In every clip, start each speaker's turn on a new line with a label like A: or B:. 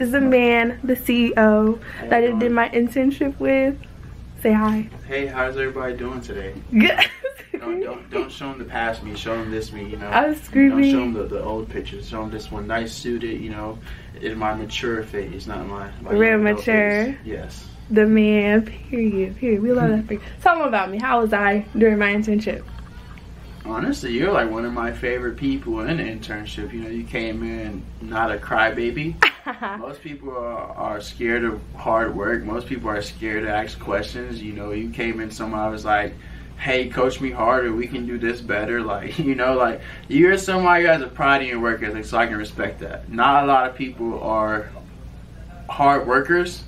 A: is the man, the CEO that I did my internship with. Say hi.
B: Hey, how's everybody doing today?
A: Good.
B: don't, don't don't show them the past me. Show them this me. You know.
A: I was screaming.
B: Don't show them the, the old pictures. Show them this one nice suited. You know, in my mature phase, not my, my
A: Real mature.
B: phase. Yes.
A: The man, period, period. We love that thing. Tell them about me. How was I during my internship?
B: Honestly, you're like one of my favorite people in the internship. You know, you came in not a crybaby. Most people are, are scared of hard work. Most people are scared to ask questions. You know, you came in someone I was like, hey, coach me harder. We can do this better. Like, you know, like you're somebody who has a pride in your work ethic, so I can respect that. Not a lot of people are hard workers.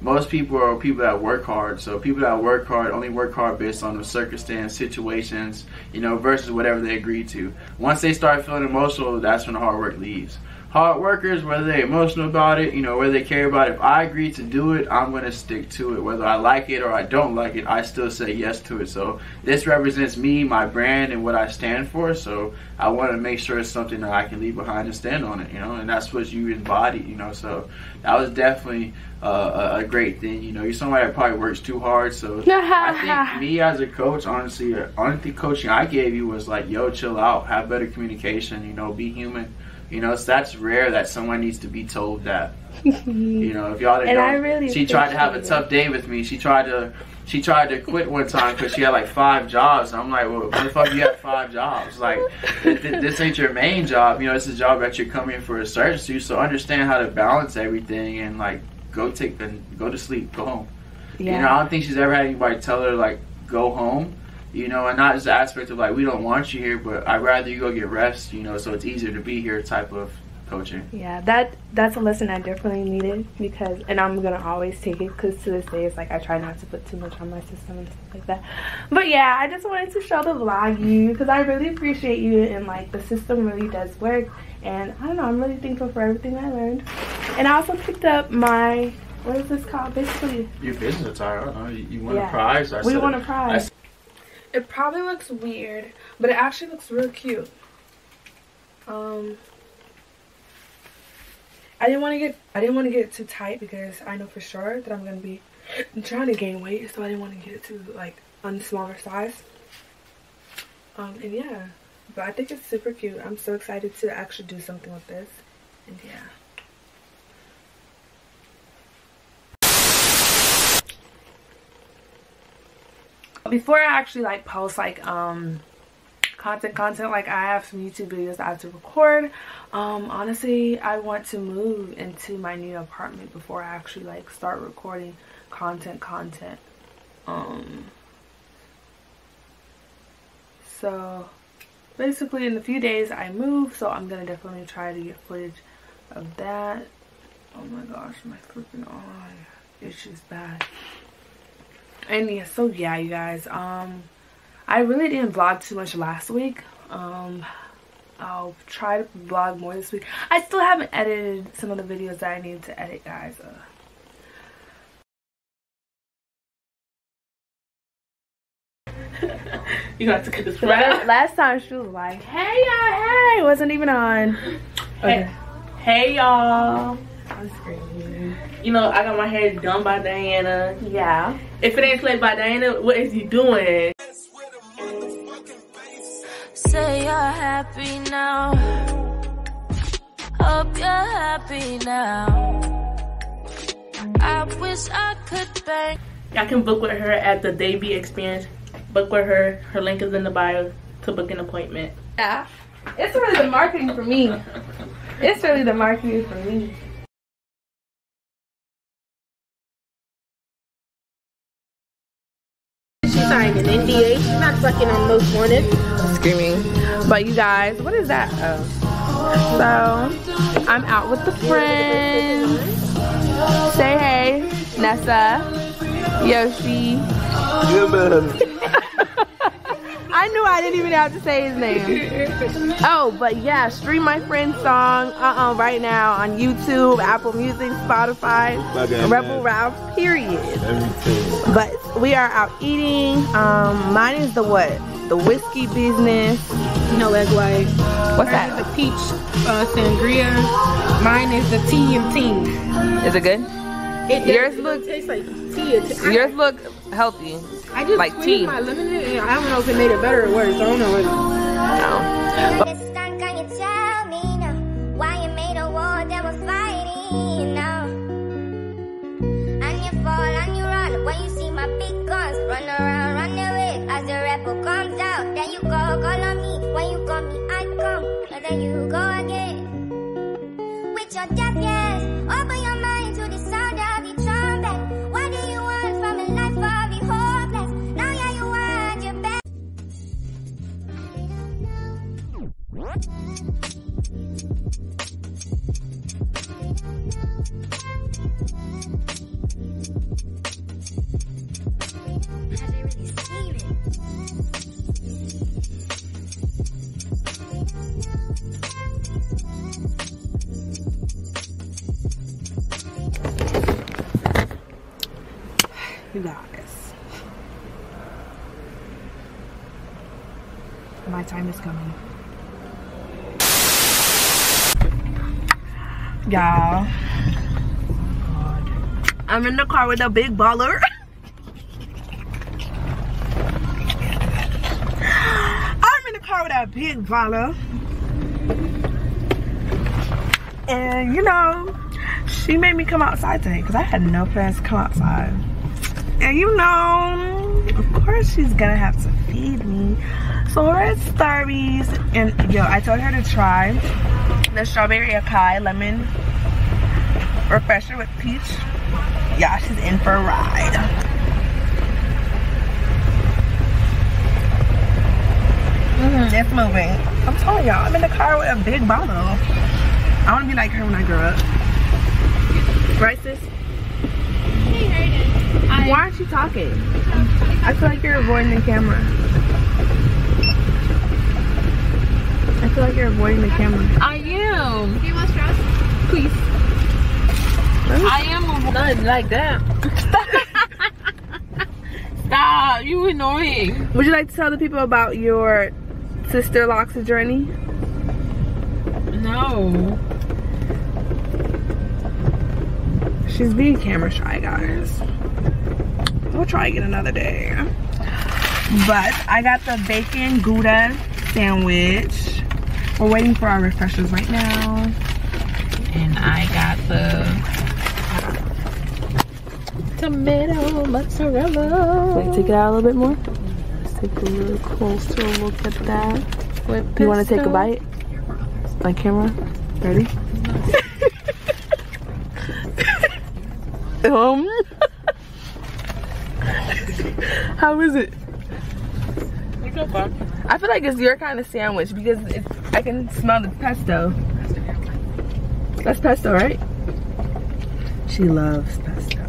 B: Most people are people that work hard. So people that work hard only work hard based on the circumstance, situations, you know, versus whatever they agree to. Once they start feeling emotional, that's when the hard work leaves. Hard workers, whether they're emotional about it, you know, whether they care about it, if I agree to do it, I'm gonna stick to it. Whether I like it or I don't like it, I still say yes to it. So this represents me, my brand, and what I stand for. So I want to make sure it's something that I can leave behind and stand on it, you know, and that's what you embody, you know. So that was definitely uh, a, a great thing, you know. You're somebody that probably works too hard, so I think me as a coach, honestly, the coaching I gave you was like, yo, chill out, have better communication, you know, be human. You know, so that's rare that someone needs to be told that. You know, if y'all didn't know,
A: really
B: she tried to have a tough day with me. She tried to, she tried to quit one time because she had like five jobs. I'm like, well, what the fuck you have five jobs? Like, th- th- this ain't your main job. You know, this is a job that you're coming in for a search to. So understand how to balance everything and like go take the go to sleep, go home. You know, I don't think she's ever had anybody tell her like go home. You know, and not just the aspect of like we don't want you here, but I'd rather you go get rest. You know, so it's easier to be here type of coaching.
A: Yeah, that that's a lesson I definitely needed because, and I'm gonna always take it because to this day it's like I try not to put too much on my system and stuff like that. But yeah, I just wanted to show the vlog you because I really appreciate you and like the system really does work. And I don't know, I'm really thankful for everything I learned. And I also picked up my what is this called? Basically,
B: Your business attire, I don't know. You, you won
A: Yeah.
B: a prize. I
A: we
B: said-
A: won a prize. It probably looks weird, but it actually looks real cute. Um, I didn't want to get I didn't want to get it too tight because I know for sure that I'm gonna be trying to gain weight, so I didn't want to get it too like on smaller size. Um, and yeah, but I think it's super cute. I'm so excited to actually do something with this, and yeah. Before I actually like post like um content content like I have some YouTube videos I have to record um honestly I want to move into my new apartment before I actually like start recording content content. Um so basically in a few days I move so I'm gonna definitely try to get footage of that. Oh my gosh my flipping eye. It's just bad and yeah so yeah you guys um i really didn't vlog too much last week. Um i'll try to vlog more this week. I still haven't edited some of the videos that i need to edit guys. Uh, you got to cut this right last time she was like hey y'all hey wasn't even on. Okay.
C: Hey y'all.
A: i'm screaming.
C: You know, I got my hair done by Dayana.
A: yeah
C: If it ain't played by Dayana, what is he doing?
D: Say you're happy now. Hope you're happy now. I wish I could bang.
C: Y'all can book with her at the Day Be Experience. Book with her. Her link is in the bio to book an appointment.
A: yeah it's really the marketing for me it's really the marketing for me
E: signed an NDA. She's not fucking on most wanted.
A: screaming. But you guys, what is that? Oh. So, I'm out with the friends. Say hey, Nessa, Yoshi. I knew I didn't even have to say his name. Oh, but yeah, stream my friend's song uh-uh right now on YouTube, Apple Music, Spotify, Rebel Ralph, period. But we are out eating. Um, mine is the what? The whiskey business.
E: You know, egg white.
A: What's that?
E: The peach uh, sangria. Mine is the tea and tea.
F: Is it good?
E: It
F: Yours
E: it
F: look-
E: tastes like tea.
F: Yours look healthy.
E: I just
F: like
E: squeezed
F: tea.
E: my lemon and I don't know if it made it better or worse. I don't know.
F: No.
G: Understand, can you tell me now why you made a war that was fighting now? And you fall and you run when you see my big guns. Run around, run away as the rebel comes out. Then you go, call on me. When you call me, I come. And then you go again.
A: My time is coming. Y'all. I'm in the car with a big baller. I'm in the car with a big baller. And you know, she made me come outside today because I had no plans to come outside. And you know, of course she's gonna have to feed me. So we're at Starbucks and yo, I told her to try the strawberry acai lemon refresher with peach. Yeah, she's in for a ride. Mm, it's moving. I'm telling y'all, I'm in the car with a big bottle. I wanna be like her when I grow up. Right, sis? Why aren't you talking? I feel like you're avoiding the camera. Feel like you're avoiding the camera.
F: I am.
E: Do you want straws?
A: Please.
F: I am not like that. Stop. You annoying.
A: Would you like to tell the people about your Sisterlocks' journey?
F: No.
A: She's being camera shy, guys. We'll try again another day. But I got the bacon Gouda sandwich. We're waiting for our refreshers right now.
F: And I got the tomato mozzarella.
A: Wait, take it out a little bit more. Let's take a little closer look at that.
F: with
A: You want to take a bite? My camera? Ready? um. How is it? I feel like it's your kind of sandwich because it's, I can smell the pesto. That's pesto, right? She loves pesto.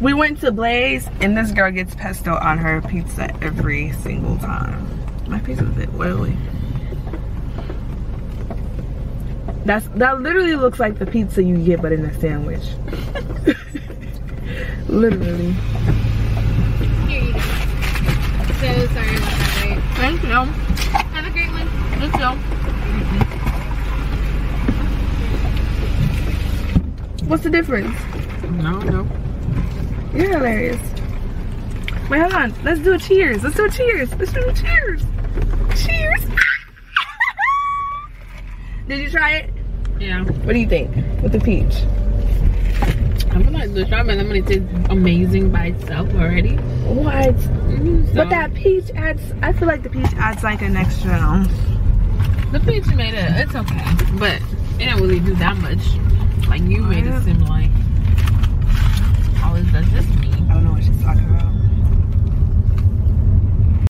A: We went to Blaze and this girl gets pesto on her pizza every single time. My pizza's a bit oily. That's that literally looks like the pizza you get but in a sandwich. literally.
E: Here you go. So sorry about that, right?
A: Thank you.
E: Great one.
A: Thank you. What's the difference?
F: No, no.
A: You're hilarious. Wait, hold on. Let's do a cheers. Let's do a cheers. Let's do a cheers. Cheers. Did you try it?
F: Yeah.
A: What do you think with the peach?
F: I like the strawberry lemonade tastes amazing by itself already.
A: What?
F: Mhm,
A: But that peach adds, I feel like the peach adds like an extra.
F: The picture made it. It's okay. But it didn't really do that much. Like you made it uh, seem like always does this mean.
A: I don't know what she's talking about.